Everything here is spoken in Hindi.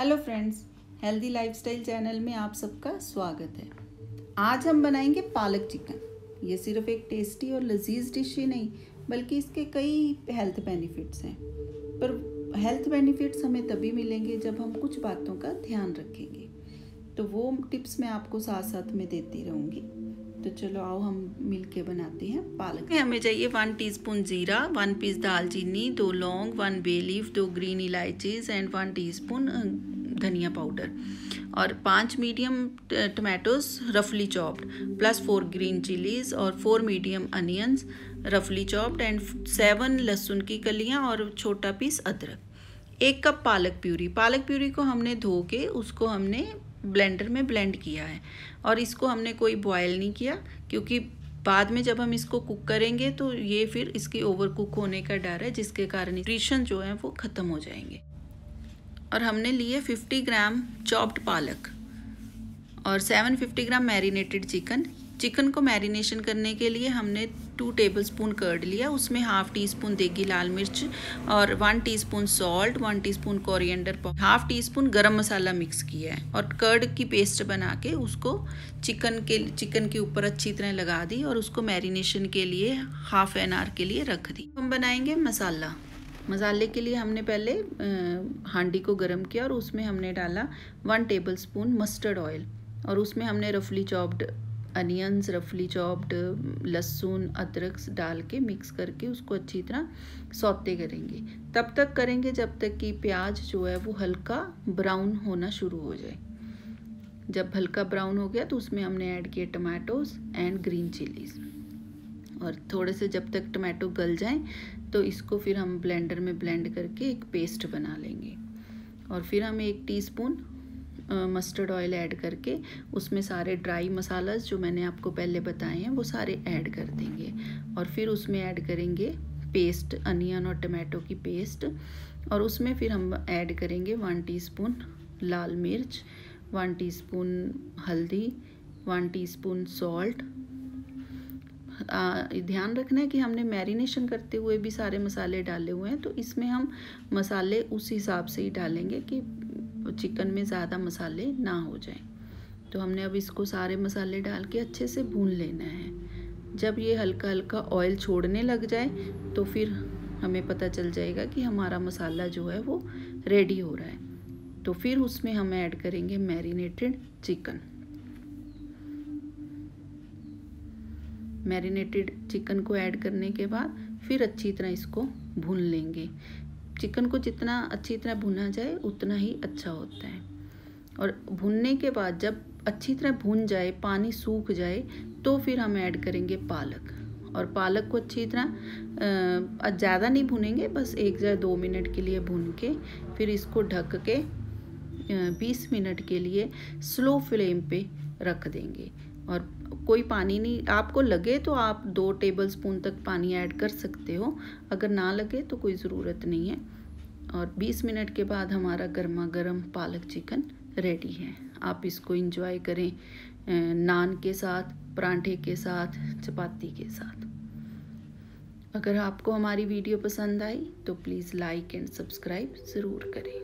Hello friends healthy lifestyle channel में आप सबका स्वागत है। आज हम बनाएँगे पालक चिकन। ये सिर्फ़ एक टेस्टी और लजीज डिश ही नहीं, बल्कि इसके कई हेल्थ बेनिफिट्स हैं। पर हेल्थ बेनिफिट्स हमें तभी मिलेंगे जब हम कुछ बातों का ध्यान रखेंगे। तो वो टिप्स मैं आपको साथ साथ में देती रहूँगी। तो चलो आओ हम मिल के बनाते हैं पालक। हमें चाहिए वन टीस्पून जीरा वन पीस दालचीनी दो लौंग वन बे लीफ दो ग्रीन इलायचीज एंड वन टीस्पून धनिया पाउडर और पाँच मीडियम टमाटोज रफली chopped plus four green chillies और फोर मीडियम अनियंस रफली चॉप्ड एंड सेवन लहसुन की कलियाँ और छोटा पीस अदरक। एक कप पालक प्यूरी। पालक प्यूरी को हमने धो के उसको हमने ब्लेंडर में ब्लेंड किया है। और इसको हमने कोई बॉयल नहीं किया, क्योंकि बाद में जब हम इसको कुक करेंगे तो ये फिर इसके ओवर कुक होने का डर है, जिसके कारण न्यूट्रिशन जो है वो ख़त्म हो जाएँगे। और हमने लिए 50 ग्राम चॉप्ड पालक और 750 ग्राम मैरिनेटेड चिकन चिकन को मैरिनेशन करने के लिए हमने टू टेबल स्पून कर्ड लिया, उसमें हाफ़ टी स्पून देगी लाल मिर्च और one teaspoon salt one teaspoon coriander half teaspoon गर्म मसाला मिक्स किया है और कर्ड की पेस्ट बना के उसको चिकन के चिकन के ऊपर अच्छी तरह लगा दी और उसको मैरिनेशन के लिए हाफ़ एन आवर के लिए रख दी। हम बनाएँगे मसाला। मसाले के लिए हमने पहले हांडी को गर्म किया और उसमें हमने डाला one tablespoon mustard oil और उसमें हमने रफली चॉप्ड अनियंस रफली चॉप्ड, लहसुन, अदरक डाल के मिक्स करके उसको अच्छी तरह सौते करेंगे। तब तक करेंगे जब तक कि प्याज जो है वो हल्का ब्राउन होना शुरू हो जाए। जब हल्का ब्राउन हो गया तो उसमें हमने ऐड किए टमाटोज एंड ग्रीन चिलीज और थोड़े से जब तक टमाटो गल जाएँ तो इसको फिर हम ब्लेंडर में ब्लेंड करके एक पेस्ट बना लेंगे। और फिर हम एक टीस्पून मस्टर्ड ऑयल ऐड करके उसमें सारे ड्राई मसालाज जो मैंने आपको पहले बताए हैं, वो सारे ऐड कर देंगे। और फिर उसमें ऐड करेंगे पेस्ट अनियन और टमाटो की पेस्ट और उसमें फिर हम ऐड करेंगे वन टीस्पून लाल मिर्च वन टीस्पून हल्दी वन टीस्पून सॉल्ट ध्यान रखना है कि हमने मैरिनेशन करते हुए भी सारे मसाले डाले हुए हैं तो इसमें हम मसाले उस हिसाब से ही डालेंगे कि चिकन में ज़्यादा मसाले ना हो जाएँ। तो हमने अब इसको सारे मसाले डाल के अच्छे से भून लेना है। जब ये हल्का हल्का ऑयल छोड़ने लग जाए तो फिर हमें पता चल जाएगा कि हमारा मसाला जो है वो रेडी हो रहा है। तो फिर उसमें हम ऐड करेंगे मैरिनेटेड चिकन मैरिनेटेड चिकन को ऐड करने के बाद फिर अच्छी तरह इसको भून लेंगे। चिकन को जितना अच्छी तरह भुना जाए, उतना ही अच्छा होता है। और भुनने के बाद जब अच्छी तरह भुन जाए, पानी सूख जाए तो फिर हम ऐड करेंगे पालक। और पालक को अच्छी तरह ज़्यादा नहीं भुनेंगे, बस एक या दो मिनट के लिए भून के, फिर इसको ढक के बीस मिनट के लिए स्लो फ्लेम पे रख देंगे। और कोई पानी नहीं। आपको लगे तो आप दो टेबल स्पून तक पानी ऐड कर सकते हो। अगर ना लगे तो कोई ज़रूरत नहीं है। और 20 मिनट के बाद हमारा गर्मा गर्म पालक चिकन रेडी है। आप इसको इंजॉय करें नान के साथ, परांठे के साथ, चपाती के साथ। अगर आपको हमारी वीडियो पसंद आई तो प्लीज़ लाइक एंड सब्सक्राइब ज़रूर करें।